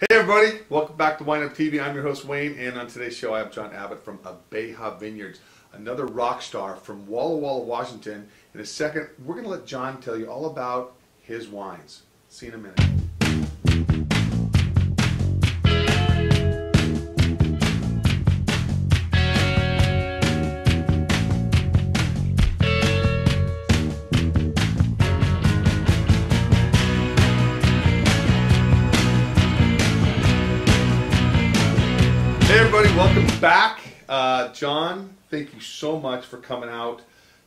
Hey everybody, welcome back to Wine Up TV. I'm your host Wayne, and on today's show I have John Abbott from Abeja Vineyards, another rock star from Walla Walla, Washington. In a second, we're going to let John tell you all about his wines. See you in a minute. Back. Uh, John, thank you so much for coming out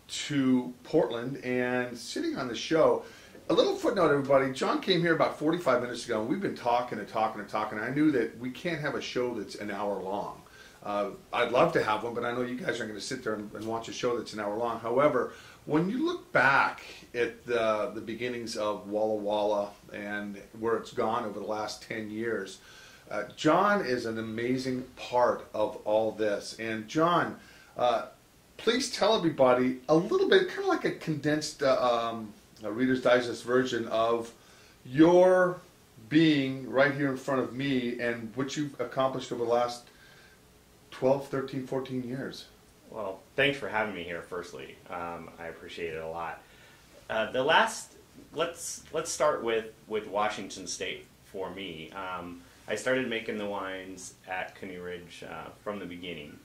to Portland and sitting on the show. A little footnote, everybody. John came here about 45 minutes ago, and we've been talking and talking and talking. I knew that we can't have a show that's an hour long. Uh, I'd love to have one, but I know you guys aren't going to sit there and, and watch a show that's an hour long. However, when you look back at the, the beginnings of Walla Walla and where it's gone over the last 10 years, uh, John is an amazing part of all this. And John, uh, please tell everybody a little bit, kind of like a condensed uh, um, a Reader's Digest version of your being right here in front of me and what you've accomplished over the last 12, 13, 14 years. Well, thanks for having me here. Firstly, um, I appreciate it a lot. Uh, the last, let's let's start with with Washington State for me. Um, I started making the wines at Canoe Ridge uh, from the beginning,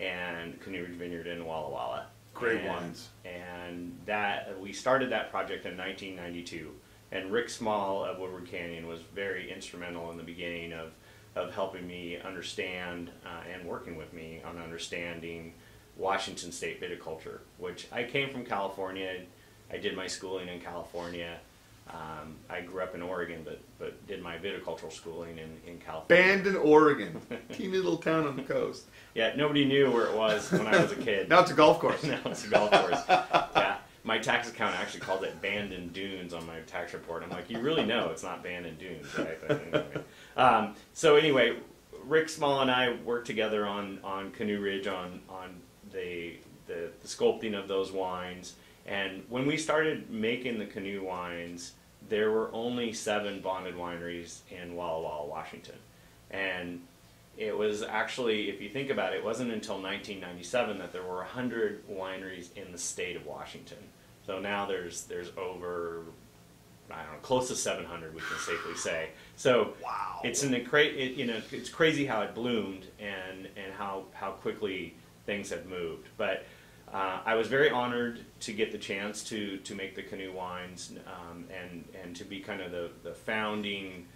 and Canoe Ridge Vineyard in Walla Walla. Great And- wines. And that we started that project in 1992. And Rick Small of Woodward Canyon was very instrumental in the beginning of of helping me understand uh, and working with me on understanding Washington State viticulture, which I came from California. I did my schooling in California. Um, I grew up in Oregon, but but did my viticultural schooling in, in California. Bandon, Oregon, teeny little town on the coast. Yeah, nobody knew where it was when I was a kid. Now it's a golf course. now it's a golf course. yeah, my tax account actually called it Bandon Dunes on my tax report. I'm like, you really know it's not Bandon Dunes, right? But anyway. um, so anyway, Rick Small and I worked together on on Canoe Ridge on on the, the the sculpting of those wines. And when we started making the canoe wines, there were only seven bonded wineries in Walla Walla, Washington, and it was actually, if you think about it, it wasn't until 1997 that there were 100 wineries in the state of Washington. So now there's there's over, I don't know, close to 700 we can safely say. So Wow. it's an it, you know it's crazy how it bloomed and and how how quickly things have moved. But uh, I was very honored to get the chance to to make the canoe wines um, and and to be kind of the the founding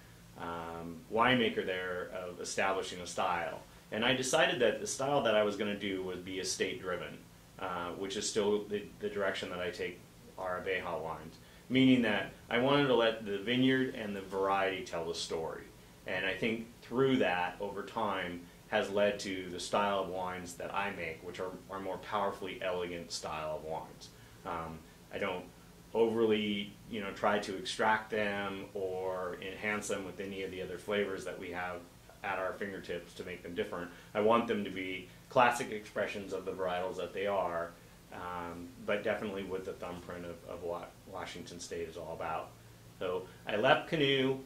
um, winemaker there of establishing a style. And I decided that the style that I was going to do would be estate driven, uh, which is still the, the direction that I take our Abeja wines. Meaning that I wanted to let the vineyard and the variety tell the story. And I think through that, over time, has led to the style of wines that I make, which are, are more powerfully elegant style of wines. Um, I don't overly, you know, try to extract them or enhance them with any of the other flavors that we have at our fingertips to make them different. I want them to be classic expressions of the varietals that they are, um, but definitely with the thumbprint of, of what Washington State is all about. So I left Canoe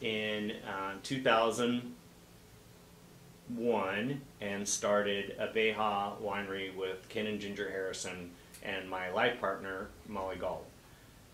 in uh, 2001 and started Abeja winery with Ken and Ginger Harrison and my life partner, Molly Galt.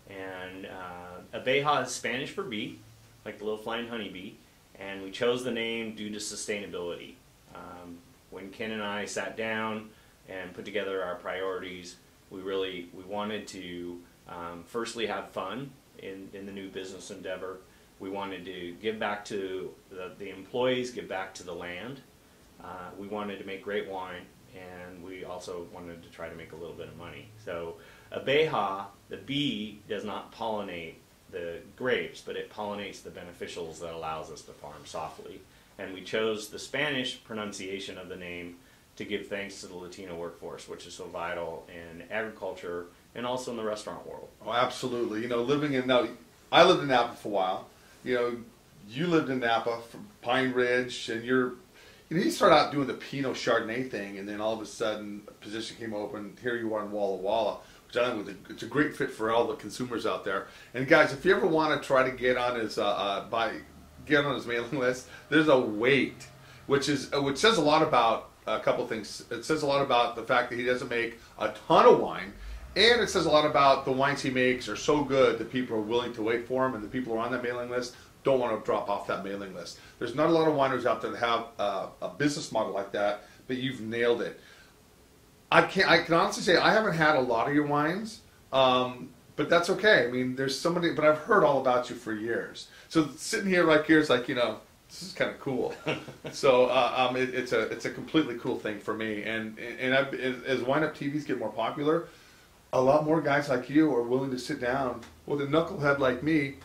And uh, is Spanish for bee, like the little flying honeybee, and we chose the name due to sustainability. Um, when Ken and I sat down and put together our priorities, we really we wanted to um, firstly have fun in, in the new business endeavor. We wanted to give back to the, the employees, give back to the land. Uh, we wanted to make great wine, and we also wanted to try to make a little bit of money. So, Abeja, the bee, does not pollinate the grapes, but it pollinates the beneficials that allows us to farm softly. And we chose the Spanish pronunciation of the name to give thanks to the Latino workforce, which is so vital in agriculture and also in the restaurant world. Oh, absolutely. You know, living in now, I lived in Napa for a while. You know, you lived in Napa from Pine Ridge, and you're. You know, you start out doing the Pinot Chardonnay thing, and then all of a sudden, a position came open. Here you are in Walla Walla, which I think it's a great fit for all the consumers out there. And guys, if you ever want to try to get on his uh, uh, buy get on his mailing list, there's a wait, which is uh, which says a lot about a couple things. It says a lot about the fact that he doesn't make a ton of wine, and it says a lot about the wines he makes are so good that people are willing to wait for him, and the people who are on that mailing list don't want to drop off that mailing list. There's not a lot of wineries out there that have uh, a business model like that, but you've nailed it. I can I can honestly say I haven't had a lot of your wines, um, but that's okay. I mean, there's somebody, but I've heard all about you for years. So sitting here right here is like you know this is kind of cool. so uh, um, it, it's a it's a completely cool thing for me. And and as, as Wine Up TVs get more popular, a lot more guys like you are willing to sit down with a knucklehead like me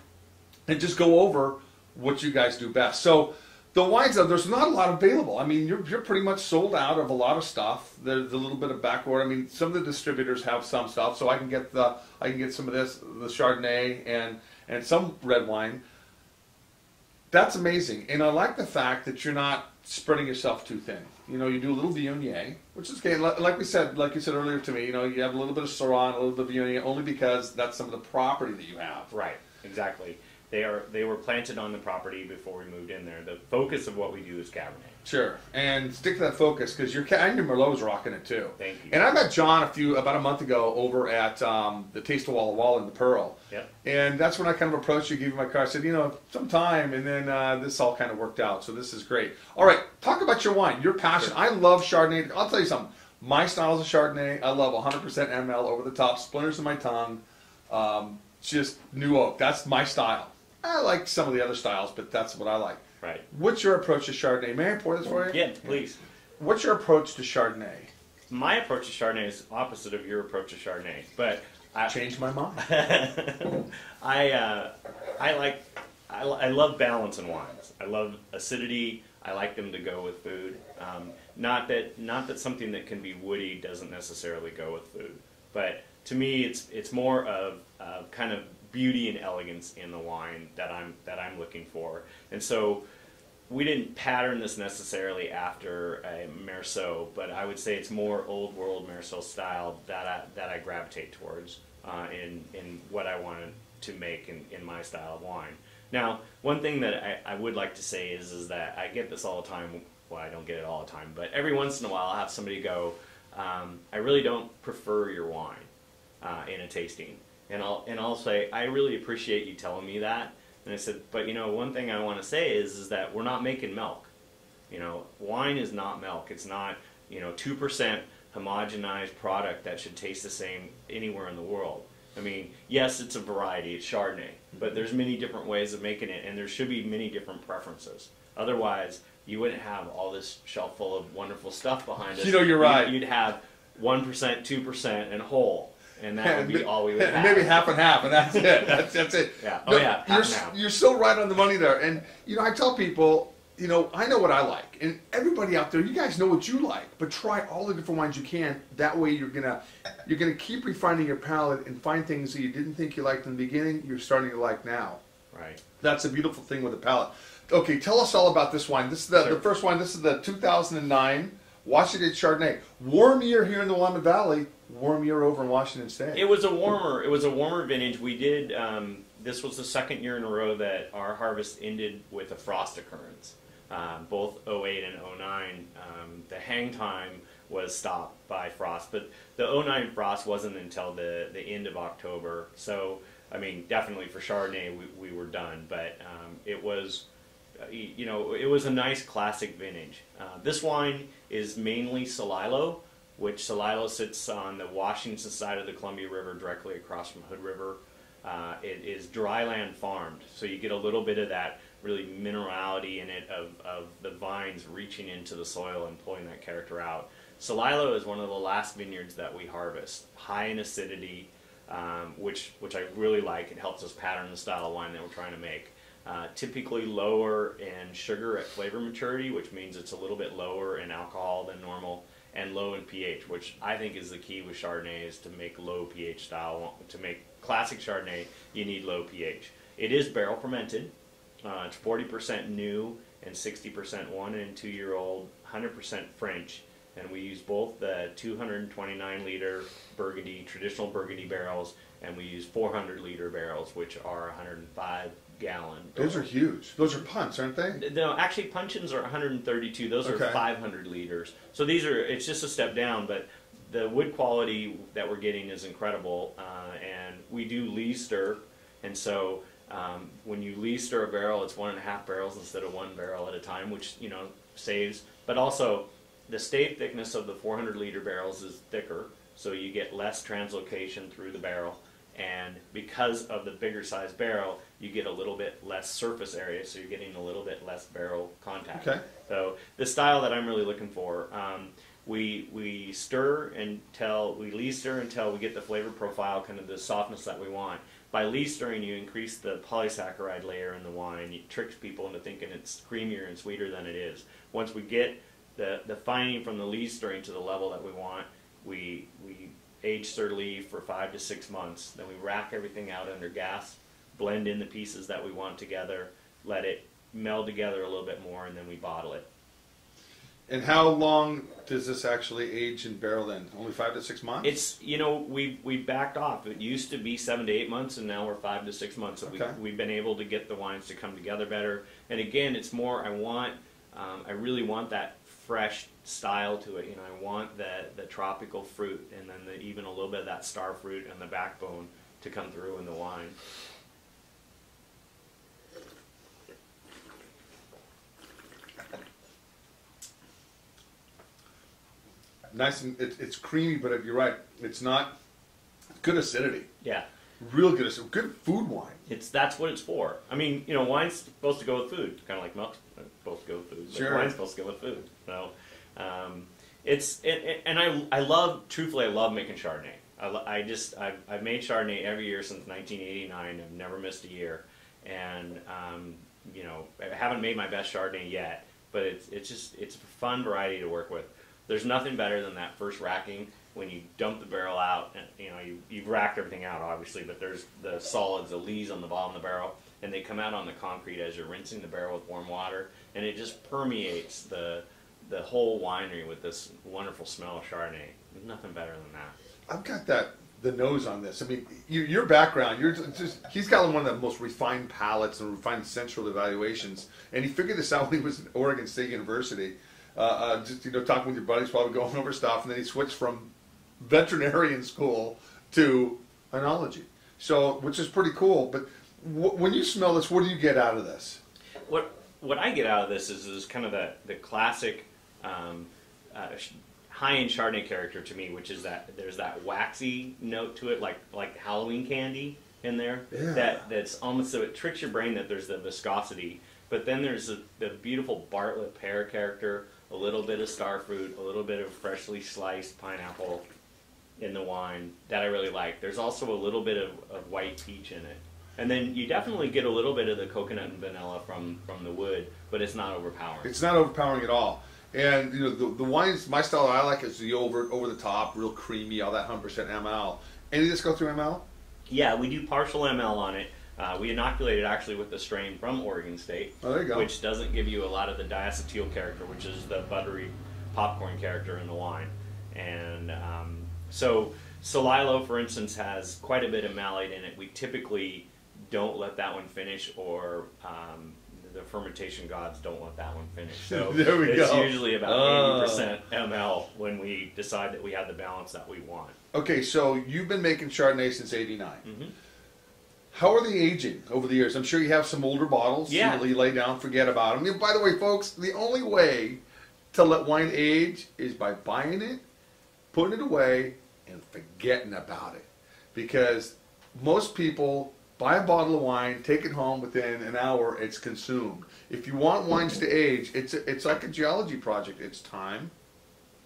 and just go over what you guys do best. So the wines, there's not a lot available. I mean, you're, you're pretty much sold out of a lot of stuff. There's a little bit of backward. I mean, some of the distributors have some stuff, so I can get the I can get some of this, the Chardonnay and and some red wine. That's amazing, and I like the fact that you're not spreading yourself too thin. You know, you do a little Viognier, which is okay. Like we said, like you said earlier to me, you know, you have a little bit of Syrah, a little bit of Viognier, only because that's some of the property that you have. Right, exactly. They are they were planted on the property before we moved in there. The focus of what we do is Cabernet. Sure, and stick to that focus because your and your Merlot's rocking it too. Thank you. And I met John a few about a month ago over at um, the Taste of Walla Walla in the Pearl. Yep. And that's when I kind of approached you, gave you my car. I said, you know, sometime, and then uh, this all kind of worked out. So this is great. All right, talk about your wine, your passion. Sure. I love Chardonnay. I'll tell you something. My style is a Chardonnay. I love 100% ML over the top, splinters in my tongue, um, just new oak. That's my style. I like some of the other styles, but that's what I like. Right. What's your approach to Chardonnay? May I pour this for you? Yeah, please. What's your approach to Chardonnay? My approach to Chardonnay is opposite of your approach to Chardonnay, but I, Changed my mind. I uh, I like I, I love balance in wines. I love acidity. I like them to go with food. Um, not that not that something that can be woody doesn't necessarily go with food, but to me it's it's more of uh, kind of beauty and elegance in the wine that I'm that I'm looking for. And so we didn't pattern this necessarily after a Meursault, but I would say it's more old world Meursault style that I, that I gravitate towards uh, in in what I wanted to make in, in my style of wine. Now, one thing that I, I would like to say is is that I get this all the time. Well, I don't get it all the time, but every once in a while I'll have somebody go, um, "I really don't prefer your wine uh, in a tasting," and I'll and I'll say, "I really appreciate you telling me that." And I said, "But you know, one thing I want to say is is that we're not making milk. You know, wine is not milk. It's not you know two percent homogenized product that should taste the same anywhere in the world." I mean, yes, it's a variety, it's Chardonnay, but there's many different ways of making it, and there should be many different preferences. Otherwise, you wouldn't have all this shelf full of wonderful stuff behind us. You know, you're You'd- right. You'd have one percent, two percent, and whole, and that would be all we would have. Maybe half and half, and that's it. That's, that's it. Yeah. Oh, yeah, You're, you're so right on the money there. And, you know, I tell people, you know, I know what I like. And everybody out there, you guys know what you like. But try all the different wines you can. That way you're going to you're gonna keep refining your palate and find things that you didn't think you liked in the beginning, you're starting to like now. Right. That's a beautiful thing with the palate. Okay, tell us all about this wine. This is the, Sure. the first wine. This is the 2009 Washington Chardonnay. Warm year here in the Willamette Valley. Warm year over in Washington State. It was a warmer. It was a warmer vintage. We did. Um, this was the second year in a row that our harvest ended with a frost occurrence. Um, both 08 and 09, um, the hang time was stopped by frost, but the 09 frost wasn't until the, the end of October. So, I mean, definitely for Chardonnay, we, we were done, but um, it was, uh, you know, it was a nice classic vintage. Uh, this wine is mainly Celilo, which Celilo sits on the Washington side of the Columbia River, directly across from Hood River. Uh, it is dryland farmed, so you get a little bit of that really minerality in it of, of the vines reaching into the soil and pulling that character out. Celilo is one of the last vineyards that we harvest, high in acidity, um, which which I really like. It helps us pattern the style of wine that we're trying to make. Uh, typically lower in sugar at flavor maturity, which means it's a little bit lower in alcohol than normal, and low in pH, which I think is the key with Chardonnay is to make low pH style. To make classic Chardonnay, you need low pH. It is barrel fermented. Uh, it's 40% new and 60% one and two year old, 100% French. And we use both the 229 liter Burgundy, traditional Burgundy barrels, and we use 400 liter barrels, which are 105 gallon. Those are huge. Those are punts, aren't they? No, actually, puncheons are 132. Those Okay. are 500 liters. So these are. It's just a step down, but the wood quality that we're getting is incredible. Uh, and we do lee stir, and so um, when you lee stir a barrel, it's one and a half barrels instead of one barrel at a time, which you know saves. But also, the stave thickness of the 400 liter barrels is thicker, so you get less translocation through the barrel. And because of the bigger size barrel, you get a little bit less surface area, so you're getting a little bit less barrel contact. Okay. So the style that I'm really looking for, um, we we stir until we lee stir until we get the flavor profile, kind of the softness that we want. By lee stirring, you increase the polysaccharide layer in the wine. It tricks people into thinking it's creamier and sweeter than it is. Once we get the the fining from the lee stirring to the level that we want, we we age stir leave for five to six months. Then we rack everything out under gas, blend in the pieces that we want together, let it meld together a little bit more, and then we bottle it. And how long does this actually age in barrel then? Only five to six months? It's you know we we backed off. It used to be seven to eight months, and now we're five to six months. So Okay. we, we've been able to get the wines to come together better. And again, it's more. I want. Um, I really want that fresh style to it. You know, I want the the tropical fruit, and then the, even a little bit of that star fruit and the backbone to come through in the wine. Nice and it, it's creamy, but if you're right. It's not good acidity. Yeah. Real good acidity. Good food wine. It's that's what it's for. I mean, you know, wine's supposed to go with food, kind of like milk's supposed to go with food. Sure. Wine's supposed to go with food. So, um, it's it, it- and I I love truthfully I love making Chardonnay. I, I just I've, I've made Chardonnay every year since 1989. I've never missed a year, and um, you know I haven't made my best Chardonnay yet. But it's it's just it's a fun variety to work with. There's nothing better than that first racking when you dump the barrel out. And, you know you you've racked everything out obviously, but there's the solids, the lees on the bottom of the barrel, and they come out on the concrete as you're rinsing the barrel with warm water, and it just permeates the the whole winery with this wonderful smell of Chardonnay. There's nothing better than that. I've got that the nose on this. I mean, you, your background. You're just he's got one of the most refined palates and refined sensual evaluations, and he figured this out when he was at Oregon State University. Uh, uh, just you know, talking with your buddies, probably going over stuff, and then he switched from veterinarian school to enology. So, which is pretty cool. But w- when you smell this, what do you get out of this? What what I get out of this is, is kind of the the classic um, uh, high-end Chardonnay character to me, which is that there's that waxy note to it, like like Halloween candy in there. Yeah. That that's almost so it tricks your brain that there's the viscosity, but then there's the, the beautiful Bartlett pear character, a little bit of star fruit, a little bit of freshly sliced pineapple in the wine that I really like. There's also a little bit of, of white peach in it. And then you definitely get a little bit of the coconut and vanilla from, from the wood, but it's not overpowering. It's not overpowering at all. And you know the, the wines, my style I like is the over over the top, real creamy, all that hundred percent ML. Any of this go through ML? Yeah, we do partial ML on it. Uh, we inoculated actually with the strain from Oregon State, Oh, there you go. which doesn't give you a lot of the diacetyl character, which is the buttery popcorn character in the wine. And um, so Celilo, for instance, has quite a bit of malate in it. We typically don't let that one finish, or um, the fermentation gods don't let that one finish. So There we it's go. usually about Oh. 80% ML when we decide that we have the balance that we want. Okay, so you've been making Chardonnay since '89. Mhm. How are they aging over the years? I'm sure you have some older bottles. Yeah. You, lay down, forget about them. By the way, folks, the only way to let wine age is by buying it, putting it away, and forgetting about it. Because most people buy a bottle of wine, take it home within an hour, it's consumed. If you want wines to age, it's it's like a geology project. It's time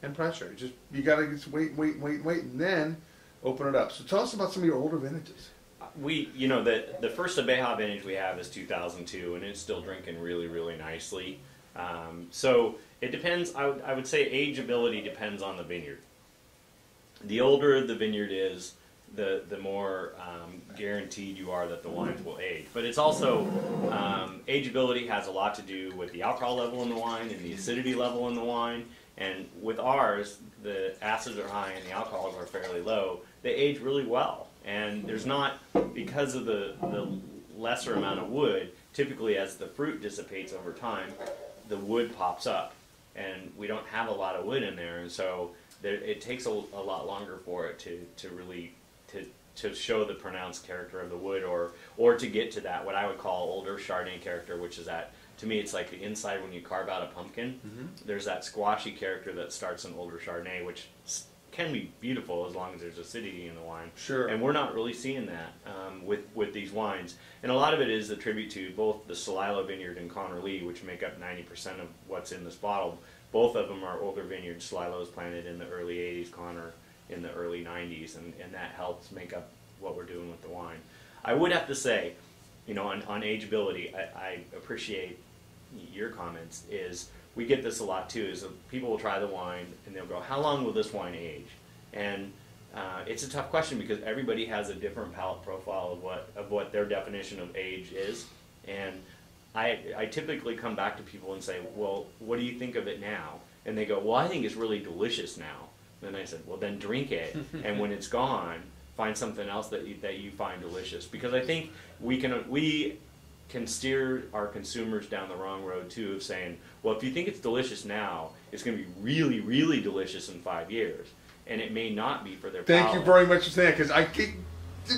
and pressure. It's just you got to just wait, wait, wait, wait, and then open it up. So tell us about some of your older vintages. We, you know, the the first Abeja vintage we have is 2002, and it's still drinking really, really nicely. Um, so it depends. I would, I would say ageability depends on the vineyard. The older the vineyard is, the the more um, guaranteed you are that the wines will age. But it's also um, ageability has a lot to do with the alcohol level in the wine and the acidity level in the wine. And with ours, the acids are high and the alcohols are fairly low. They age really well, and there's not because of the the lesser amount of wood, typically as the fruit dissipates over time, the wood pops up, and we don't have a lot of wood in there, and so there, it takes a, a lot longer for it to, to really to to show the pronounced character of the wood, or or to get to that what I would call older Chardonnay character, which is that to me it's like the inside when you carve out a pumpkin. Mm-hmm. There's that squashy character that starts in older Chardonnay, which can be beautiful as long as there's acidity in the wine. Sure. And we're not really seeing that um, with with these wines, and a lot of it is a tribute to both the Celilo Vineyard and Conner Lee, which make up 90% of what's in this bottle. Both of them are older vineyards. Celilo was planted in the early 80s, Conner in the early 90s, and, and that helps make up what we're doing with the wine. I would have to say, you know, on, on ageability, I, I appreciate your comments. Is we get this a lot too. Is that people will try the wine and they'll go, "How long will this wine age?" And uh, it's a tough question because everybody has a different palate profile of what of what their definition of age is, and I I typically come back to people and say, "Well, what do you think of it now?" And they go, "Well, I think it's really delicious now." Then I said, "Well, then drink it, and when it's gone, find something else that you, that you find delicious." Because I think we can we can steer our consumers down the wrong road too of saying, "Well, if you think it's delicious now, it's going to be really, really delicious in five years," and it may not be for their. Thank you very much for saying that because I get,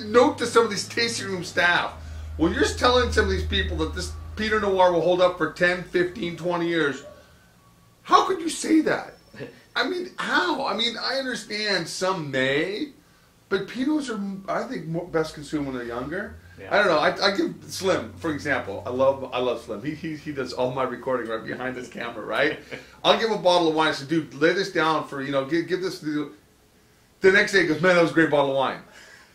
note to some of these tasting room staff when you're just telling some of these people that this Pinot Noir will hold up for 10, 15, 20 years. How could you say that? I mean, how? I mean, I understand some may, but Pinots are, I think, more, best consumed when they're younger. Yeah. I don't know. I, I give Slim, for example. I love I love Slim. He, he he does all my recording right behind this camera, right? I'll give him a bottle of wine. I say, dude, lay this down for you know, give give this. To the next day, he goes, man, that was a great bottle of wine.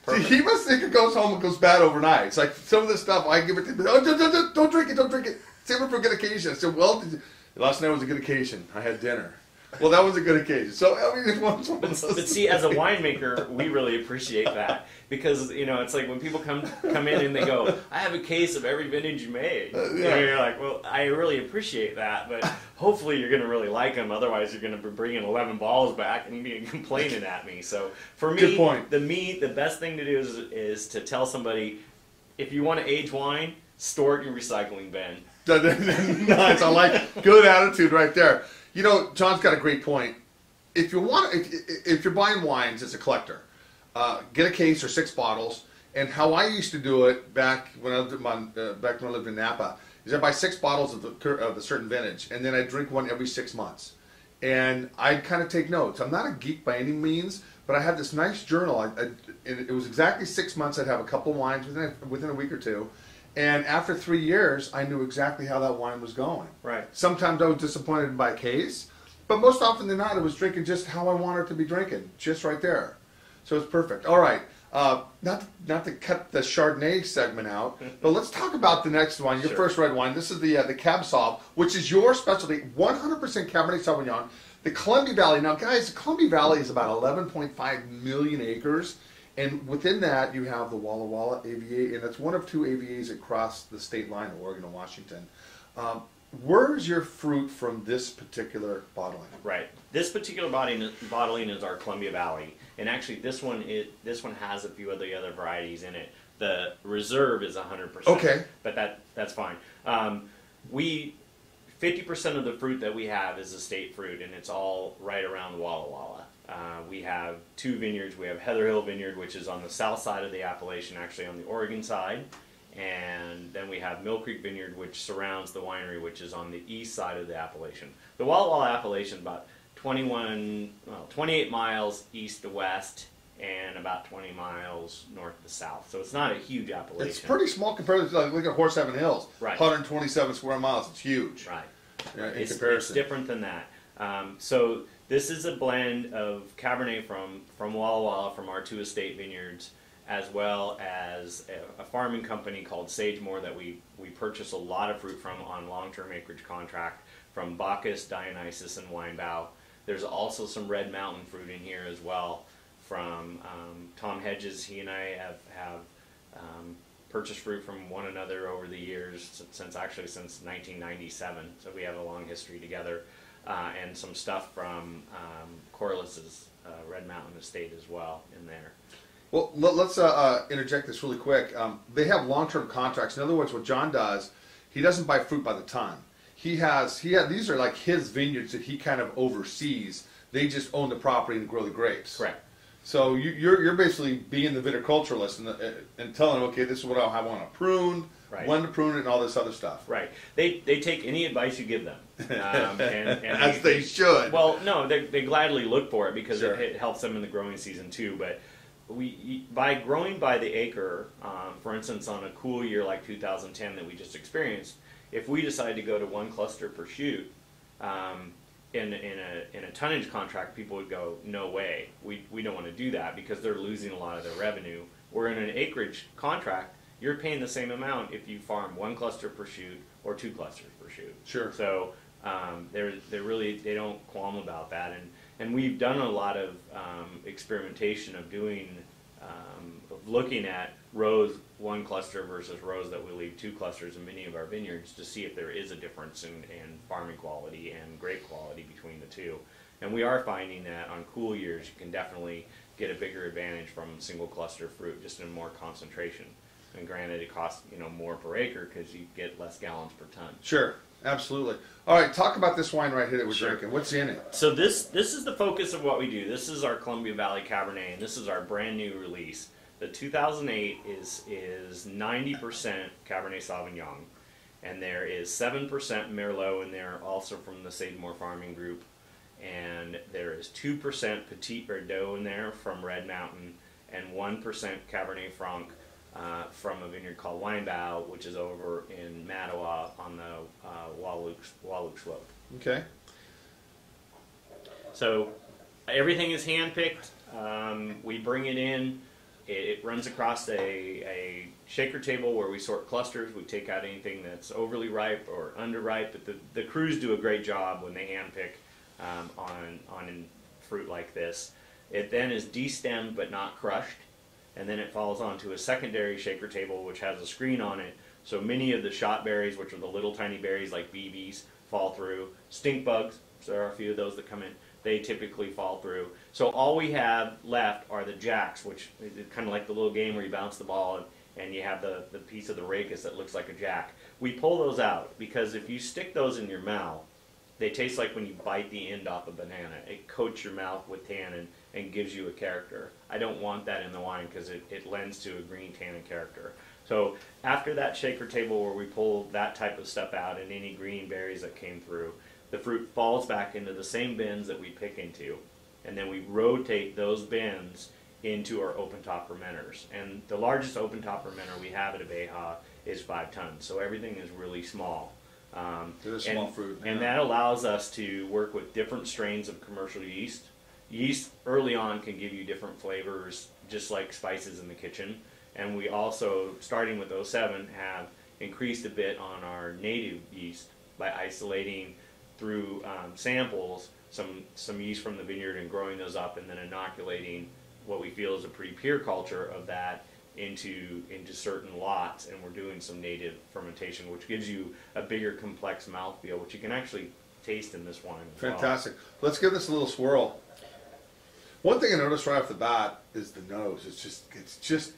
See, he must think it goes home and goes bad overnight. It's like some of this stuff I give it to him. Oh, don't, don't, don't, don't drink it, don't drink it. Save it for a good occasion. I said, well, last night was a good occasion. I had dinner. Well, that was a good occasion. So I mean, it's one, it's one But, those but see, as a winemaker, we really appreciate that because you know it's like when people come come in and they go, "I have a case of every vintage you made." Uh, You yeah. know, you're like, "Well, I really appreciate that, but hopefully you're going to really like them. Otherwise, you're going to be bringing 11 balls back and be complaining at me." So for me, the me the best thing to do is is to tell somebody if you want to age wine, store it in your recycling bin. nice. I like good attitude right there. You know, John's got a great point. If you want, if, if you're buying wines as a collector, uh, get a case or six bottles. And how I used to do it back when I lived in uh, back when I lived in Napa is I buy six bottles of the of a certain vintage, and then I drink one every six months. And I kind of take notes. I'm not a geek by any means, but I had this nice journal. I, I, it, it was exactly six months. I'd have a couple wines within a, within a week or two, and after three years, I knew exactly how that wine was going. Right. Sometimes I was disappointed by case, but most often than not, I was drinking just how I wanted to be drinking, just right there. So it's perfect. All right. Uh, not not to cut the Chardonnay segment out, but let's talk about the next one. Your Sure. first red wine. This is the uh, the Cab Sauv, which is your specialty, 100% Cabernet Sauvignon. The Columbia Valley. Now, guys, the Columbia Valley is about 11.5 million acres, and within that, you have the Walla Walla AVA, and it's one of two AVAs across the state line, of Oregon and Washington. Um, where's your fruit from this particular bottling? Right. This particular bottling, bottling is our Columbia Valley, and actually this one it this one has a few of the other varieties in it. The reserve is 100%. Okay. But that that's fine. Um, we 50% of the fruit that we have is estate fruit, and it's all right around Walla Walla. Uh, we have two vineyards. We have Heather Hill Vineyard, which is on the south side of the appellation, actually on the Oregon side. And then we have Mill Creek Vineyard, which surrounds the winery, which is on the east side of the appellation. The Walla Walla appellation is about 21, well, 28 miles east to west, and about 20 miles north to south. So it's not a huge appellation. It's pretty small compared to like look at Horse Heaven Hills, Right. 127 square miles. It's huge. Right. Yeah, in it's, it's different than that. Um, so this is a blend of Cabernet from from Walla Walla from our two estate vineyards, as well as a, a farming company called Sagemoor that we we purchase a lot of fruit from on long term acreage contract from Bacchus, Dionysus, and Weinbau. There's also some Red Mountain fruit in here as well from um, Tom Hedges. He and I have have um, purchased fruit from one another over the years since actually since 1997. So we have a long history together, uh, and some stuff from um, Corliss's uh, Red Mountain Estate as well in there. Well, let, us uh, uh, interject this really quick. Um, they have long-term contracts. In other words, what John does, he doesn't buy fruit by the ton. He has he had these are like his vineyards that he kind of oversees. They just own the property and grow the grapes. Correct. So you, you're you're basically being the viticulturalist and, the, and telling them, okay, this is what I want to prune, Right. when to prune it, and all this other stuff. Right. They they take any advice you give them, um, and, and As they should. Well, no, they, they gladly look for it because Sure. it, it helps them in the growing season too. But we by growing by the acre, um, for instance, on a cool year like 2010 that we just experienced, if we decide to go to one cluster per shoot. Um, in, in a in a tonnage contract, people would go, no way, we, we don't want to do that because they're losing a lot of their revenue. Or in an acreage contract, you're paying the same amount if you farm one cluster per shoot or two clusters per shoot. Sure. So um, they're they're really they don't qualm about that, and and we've done a lot of um, experimentation of doing um, of looking at rows one cluster versus rows that we leave two clusters in many of our vineyards to see if there is a difference in, in farming quality and grape quality between the two. And we are finding that on cool years you can definitely get a bigger advantage from single cluster fruit just in more concentration. And granted, it costs you know more per acre because you get less gallons per ton. Sure, absolutely. All right, talk about this wine right here that we're Sure. drinking. What's in it? So this this is the focus of what we do. This is our Columbia Valley Cabernet, and this is our brand new release. The 2008 is is 90% Cabernet Sauvignon, and there is 7% Merlot in there, also from the Sagemoor Farming Group, and there is 2% Petit Verdot in there from Red Mountain, and 1% Cabernet Franc uh, from a vineyard called Weinbau, which is over in Mattawa on the uh, Wahluke Slope. Okay. So everything is handpicked. Um, we bring it in. It, it runs across a, a shaker table where we sort clusters. We take out anything that's overly ripe or underripe. But the, the crews do a great job when they handpick um, on on fruit like this. It then is destemmed but not crushed, and then it falls onto a secondary shaker table which has a screen on it. So many of the shot berries, which are the little tiny berries like BBs, fall through. Stink bugs, so there are a few of those that come in. They typically fall through. So all we have left are the jacks, which is kind of like the little game where you bounce the ball and, and you have the, the piece of the rachis that looks like a jack. We pull those out because if you stick those in your mouth, they taste like when you bite the end off a banana. It coats your mouth with tannin and gives you a character. I don't want that in the wine because it, it lends to a green tannin character. So after that shaker table where we pull that type of stuff out and any green berries that came through, the fruit falls back into the same bins that we pick into, and then we rotate those bins into our open top fermenters. And the largest open top fermenter we have at Abeja is five tons, so everything is really small. Um, and, small fruit, and that allows us to work with different strains of commercial yeast. Yeast early on can give you different flavors, just like spices in the kitchen. And we also, starting with 07, have increased a bit on our native yeast by isolating through um, samples some some yeast from the vineyard and growing those up, and then inoculating what we feel is a pretty pure culture of that into into certain lots, and we're doing some native fermentation, which gives you a bigger, complex mouthfeel, which you can actually taste in this wine. As well. Fantastic. Let's give this a little swirl. One thing I noticed right off the bat is the nose. It's just, it's just,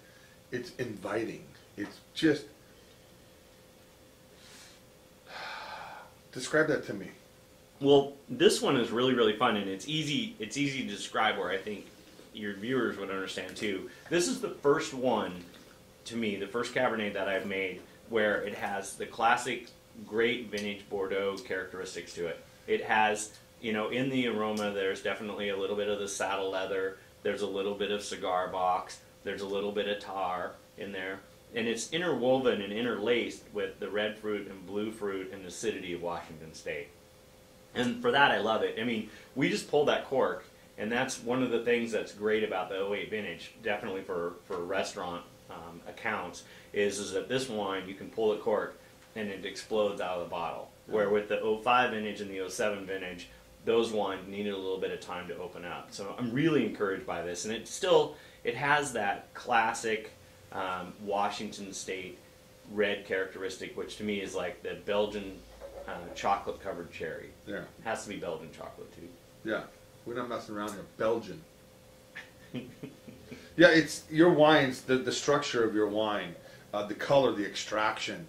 it's inviting. It's just. Describe that to me. Well, this one is really really fun, and it's easy. It's easy to describe. Where I think your viewers would understand too. This is the first one, to me, the first Cabernet that I've made where it has the classic great vintage Bordeaux characteristics to it. It has, you know, in the aroma, there's definitely a little bit of the saddle leather. There's a little bit of cigar box. There's a little bit of tar in there. And it's interwoven and interlaced with the red fruit and blue fruit and the acidity of Washington State. And for that, I love it. I mean, we just pulled that cork, and that's one of the things that's great about the 08 vintage, definitely for, for restaurant um, accounts, is, is that this wine, you can pull the cork and it explodes out of the bottle. Where with the 05 vintage and the 07 vintage, those wines needed a little bit of time to open up. So I'm really encouraged by this, and it still it has that classic um, Washington State red characteristic, which to me is like the Belgian uh, chocolate covered cherry. Yeah. It has to be Belgian chocolate too. Yeah. We're not messing around here. Belgian. Yeah, it's your wines, the, the structure of your wine, uh, the color, the extraction.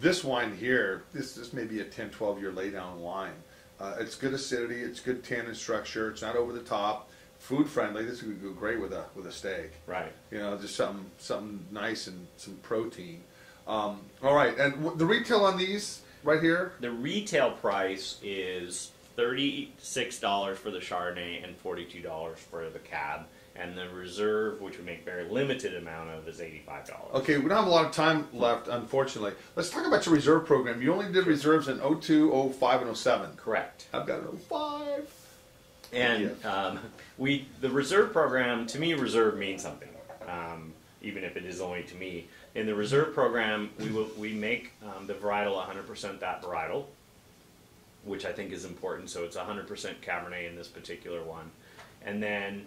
This wine here, this this may be a 10, 12 year lay down wine. Uh, it's good acidity, it's good tannin structure, it's not over the top, food friendly. This would go great with a with a steak. Right. You know, just something something nice and some protein. Um, all right, and w- the retail on these right here. The retail price is thirty-six dollars for the Chardonnay and forty-two dollars for the Cab, and the Reserve, which we make very limited amount of, is eighty-five dollars. Okay, we don't have a lot of time left, unfortunately. Let's talk about your reserve program. You only did reserves in 02, 05, and 07. Correct. I've got an 05. And um, we, the reserve program, to me, reserve means something, um, even if it is only to me. In the reserve program, we will, we make um, the varietal 100% that varietal, which I think is important. So it's 100% Cabernet in this particular one, and then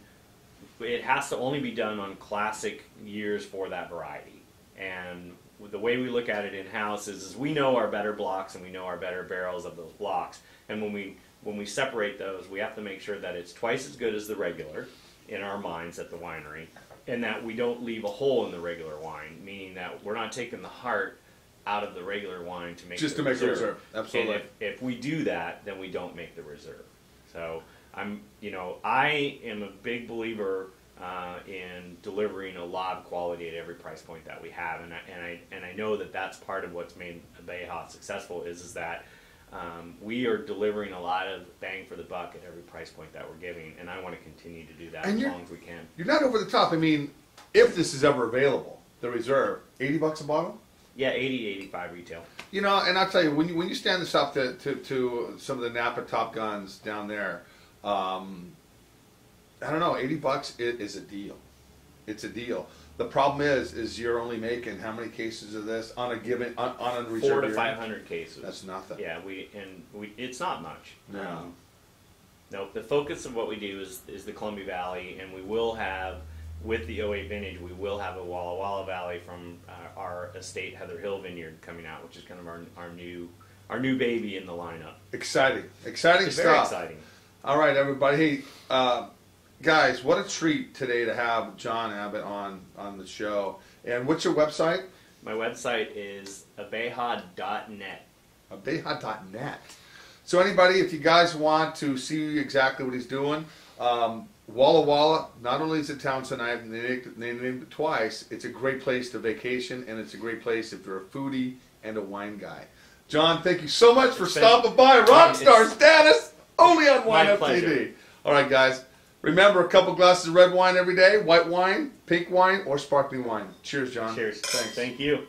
it has to only be done on classic years for that variety. And the way we look at it in house is, is we know our better blocks and we know our better barrels of those blocks. And when we when we separate those, we have to make sure that it's twice as good as the regular in our minds at the winery, and that we don't leave a hole in the regular wine, meaning that we're not taking the heart out of the regular wine to make Just to make the reserve. reserve. Absolutely. If, if we do that, then we don't make the reserve. So I'm, you know, I am a big believer uh, in delivering a lot of quality at every price point that we have, and I, and I and I know that that's part of what's made Beja successful is is that um, we are delivering a lot of bang for the buck at every price point that we're giving, and I want to continue to do that And as long as we can. You're not over the top. I mean, if this is ever available, the reserve, 80 bucks a bottle? Yeah, 80, 85 retail. You know, and I'll tell you, when you, when you stand this up to, to, to some of the Napa Top Guns down there, um, I don't know, 80 bucks is a deal. It's a deal. The problem is, is you're only making how many cases of this on a given, on, on a reserve? Four to five hundred cases. That's nothing. Yeah, we and we. It's not much. No. Um, no, the focus of what we do is is the Columbia Valley, and we will have with the 08 vintage, we will have a Walla Walla Valley from uh, our estate Heather Hill Vineyard coming out, which is kind of our our new our new baby in the lineup. Exciting. Exciting It's stuff. very exciting. All right, everybody. Hey, uh, guys, what a treat today to have John Abbott on on the show. And what's your website? My website is abeja.net. Abeja.net. So anybody, if you guys want to see exactly what he's doing, um, Walla Walla, not only is it town tonight, and they named- named it twice, it's a great place to vacation, and it's a great place if you're a foodie and a wine guy. John, thank you so much for been- stopping by. Rockstar It's- status, only on My Wine pleasure. FTV. All right, guys. Remember, a couple glasses of red wine every day, white wine, pink wine, or sparkling wine. Cheers, John. Cheers. Thanks. Thank you.